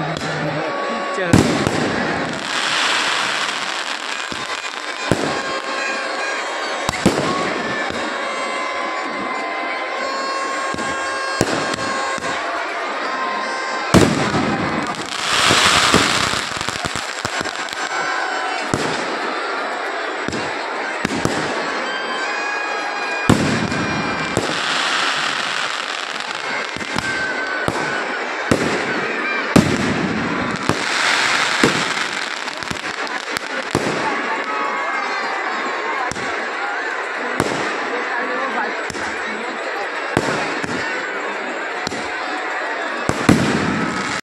है